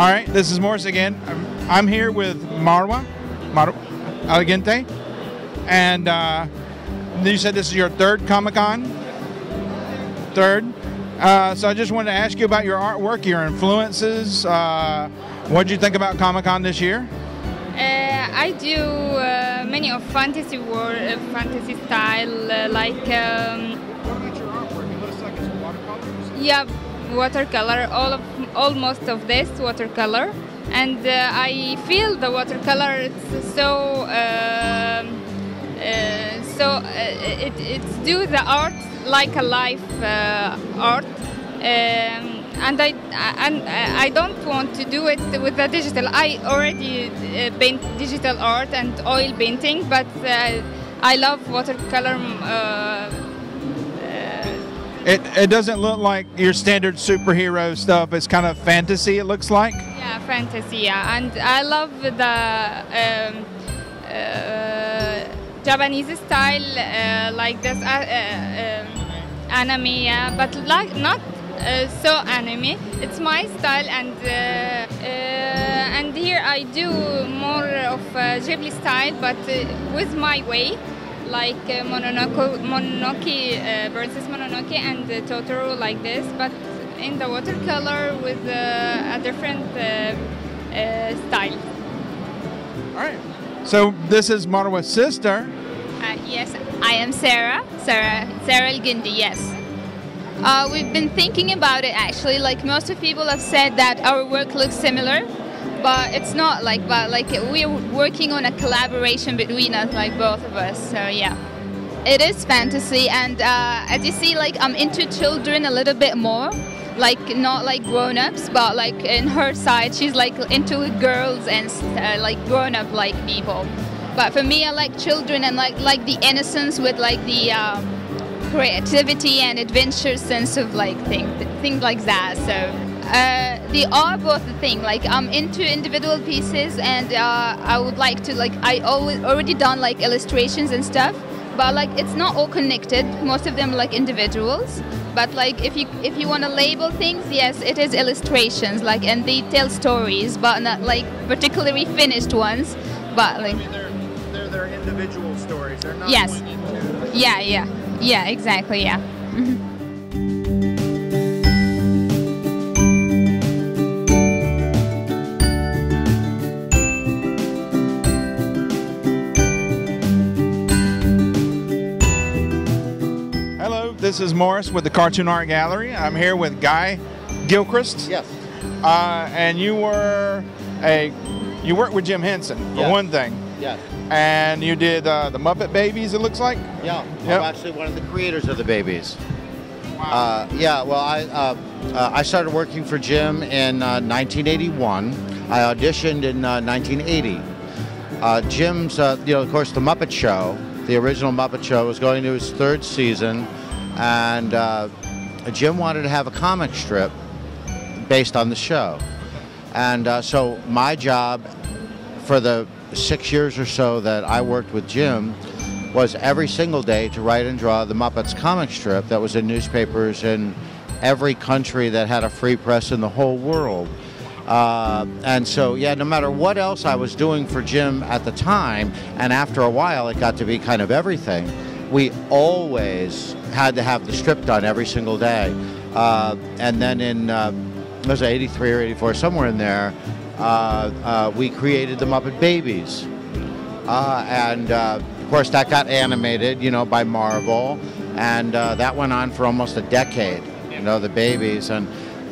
this is Morris again. I'm, I'm here with Marwa, Marwa Elegante, and uh, you said this is your third Comic Con. Third. Uh, so I just wanted to ask you about your artwork, your influences. Uh, what did you think about Comic Con this year? Uh, I do uh, many of fantasy war, uh, fantasy style, uh, like um, What about your artwork? It looks like it's watercolors. yeah, watercolor. All of almost of this watercolor, and uh, I feel the watercolor. It's so um, uh, so uh, it it's do the art like a life uh, art. Um, and I and I don't want to do it with the digital. I already uh, paint digital art and oil painting, but uh, I love watercolor. Uh, It, it doesn't look like your standard superhero stuff. It's kind of fantasy, it looks like. Yeah, fantasy. Yeah, and I love the um, uh, Japanese style, uh, like this uh, uh, um, anime. Yeah, but like not uh, so anime. It's my style, and uh, and here I do more of Ghibli style, but with my way. Like uh, Mononoke, Mononoke uh, Princess Mononoke, and uh, Totoro, like this, but in the watercolor with uh, a different uh, uh, style. All right. So this is Marwa's sister. Uh, yes, I am Sarah. Sarah Sarah El Gindi. Yes. Uh, we've been thinking about it actually. Like most of people have said that our work looks similar, but it's not like. But like we're working on a collaboration between us, like both of us. So yeah. It is fantasy, and uh, as you see, like I'm into children a little bit more, like not like grown-ups, but like in her side, she's like into girls and uh, like grown-up like people. But for me, I like children and like like the innocence with like the um, creativity and adventure sense of like thing, things like that. So uh, they are both the thing. Like I'm into individual pieces, and uh, I would like to like I always already done like illustrations and stuff, but like it's not all connected. Most of them like individuals. But like if you if you want to label things, yes, it is illustrations. Like and they tell stories, but not like particularly finished ones. But like they're, they're their individual stories. They're not Yes. yeah, yeah, yeah, exactly, yeah. This is Morris with the Cartoon Art Gallery. I'm here with Guy Gilchrist. Yes. Uh, and you were a you worked with Jim Henson for Yes. one thing, Yes. and you did uh, the Muppet Babies. It looks like. Yeah. Yep. I'm actually one of the creators of the babies. Uh, yeah. Well, I uh, uh, I started working for Jim in uh, 1981. I auditioned in uh, 1980. Uh, Jim's, uh, you know, of course, the Muppet Show, the original Muppet Show, was going to its third season, and uh, Jim wanted to have a comic strip based on the show. And uh, so my job for the six years or so that I worked with Jim was every single day to write and draw the Muppets comic strip that was in newspapers in every country that had a free press in the whole world. Uh, and so, yeah, no matter what else I was doing for Jim at the time, and after a while it got to be kind of everything, we always had to have the strip done every single day. Uh, and then in, uh, was 83 or 84, somewhere in there, uh, uh, we created the Muppet Babies. Uh, and uh, of course, that got animated, you know, by Marvel, and that went on for almost a decade. You know, the babies and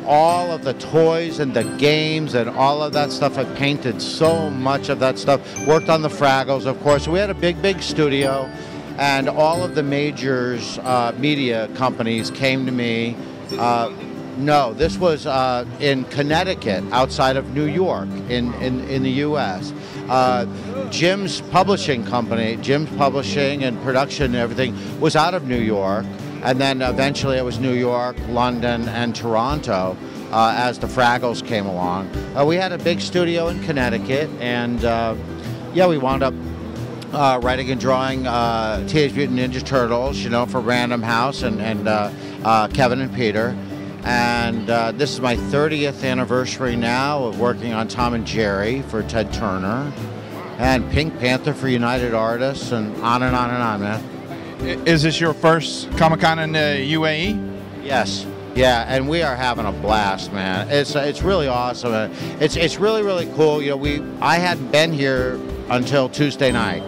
all of the toys and the games and all of that stuff. I painted so much of that stuff. Worked on the Fraggles, of course. We had a big, big studio, and all of the majors, uh, media companies came to me. Uh, no, this was uh, in Connecticut, outside of New York, in, in, in the U.S. Uh, Jim's publishing company, Jim's publishing and production and everything, was out of New York. And then eventually it was New York, London, and Toronto uh, as the Fraggles came along. Uh, we had a big studio in Connecticut, and yeah, we wound up uh, writing and drawing uh, Teenage Mutant Ninja Turtles, you know, for Random House and, and uh, uh, Kevin and Peter. And uh, this is my 30th anniversary now of working on Tom and Jerry for Ted Turner and Pink Panther for United Artists and on and on and on, man. Is this your first Comic Con in the UAE? Yes. Yeah, and we are having a blast, man. It's it's really awesome. Uh, It's it's really really cool. You know, we I hadn't been here until Tuesday night,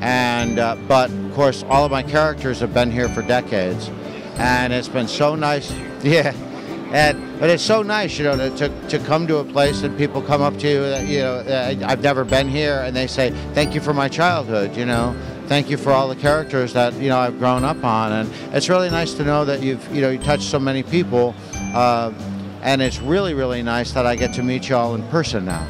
and uh, but of course all of my characters have been here for decades, and it's been so nice. Yeah, and but it's so nice, you know, to, to, to come to a place and people come up to you, uh, you know, uh, I've never been here, and they say thank you for my childhood, you know. Thank you for all the characters that you know I've grown up on, and it's really nice to know that you've you know you touched so many people, uh, and it's really really nice that I get to meet you all in person now.